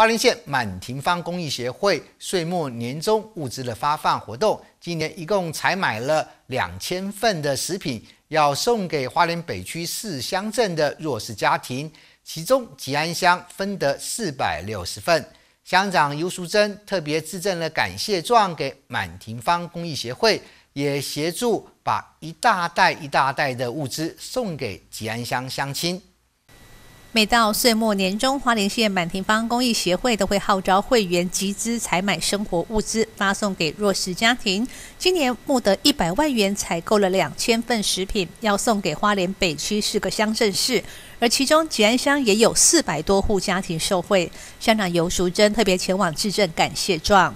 花莲县满庭芳公益协会岁末年终物资的发放活动，今年一共采买了两千份的食品，要送给花莲北区四乡镇的弱势家庭，其中吉安乡分得四百六十份。乡长尤淑珍特别致赠了感谢状给满庭芳公益协会，也协助把一大袋一大袋的物资送给吉安乡乡亲。每到岁末年终，花莲县满庭芳公益协会都会号召会员集资采买生活物资，发送给弱势家庭。今年募得一百万元，采购了两千份食品，要送给花莲北区四个乡镇市，而其中吉安乡也有四百多户家庭受惠。乡长尤淑珍特别前往致赠感谢状，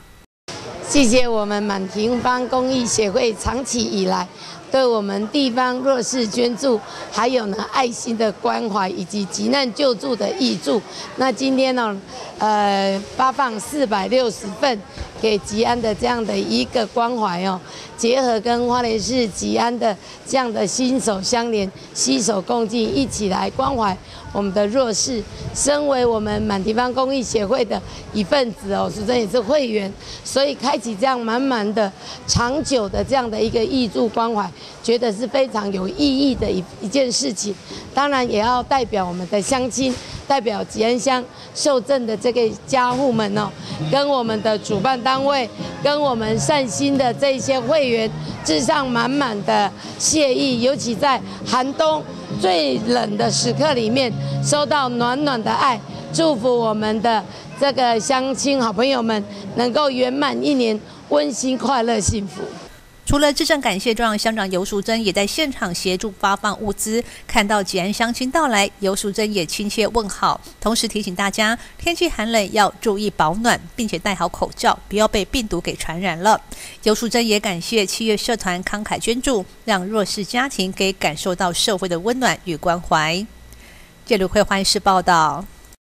谢谢我们满庭芳公益协会长期以来。对我们地方弱势捐助，还有呢爱心的关怀以及急难救助的义助。那今天呢，呃，发放四百六十份给吉安的这样的一个关怀哦，结合跟花莲市吉安的这样的心手相连、携手共进，一起来关怀我们的弱势。身为我们满地方公益协会的一份子哦，主持也是会员，所以开启这样满满的、长久的这样的一个义助关怀。觉得是非常有意义的一一件事情，当然也要代表我们的乡亲，代表吉安乡受赠的这个家户们哦，跟我们的主办单位，跟我们善心的这些会员，致上满满的谢意。尤其在寒冬最冷的时刻里面，收到暖暖的爱，祝福我们的这个乡亲好朋友们能够圆满一年，温馨快乐幸福。除了致赠感谢状，乡长尤淑珍也在现场协助发放物资。看到吉安乡亲到来，尤淑珍也亲切问好，同时提醒大家天气寒冷要注意保暖，并且戴好口罩，不要被病毒给传染了。尤淑珍也感谢七月社团慷慨捐助，让弱势家庭可以感受到社会的温暖与关怀。这里会欢视报道。